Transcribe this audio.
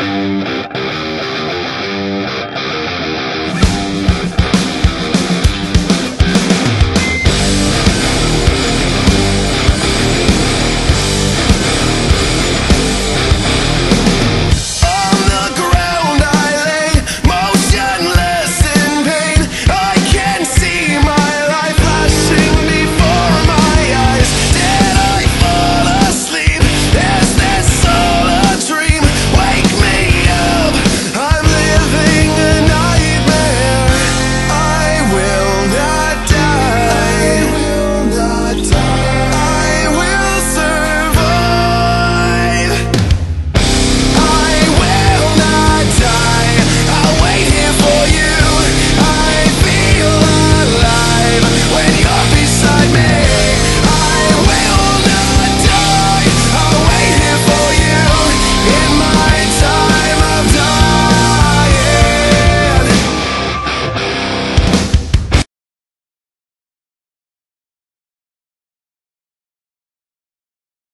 you in my